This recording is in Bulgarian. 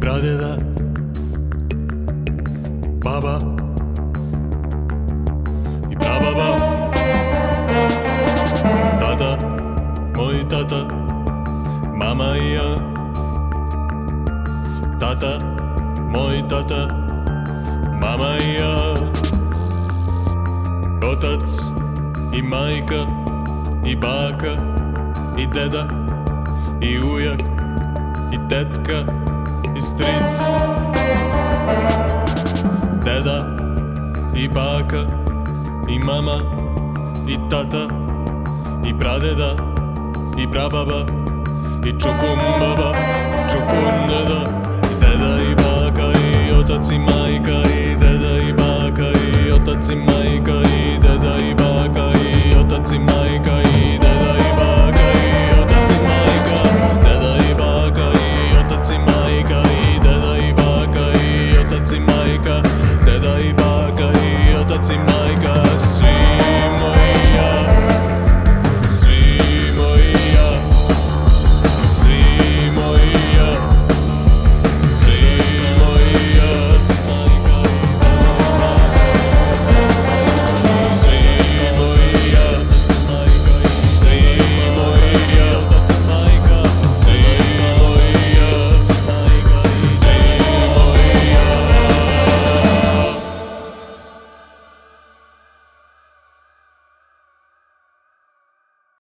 прадеда, баба. И прабаба, тата, мой тата, мама и я, тата, мой тата, мама и я, отец и майка и бака и деда и уяк и тетка. I stric. Deda i baka i mama i tata i pradeda i prababa i čukumbaba,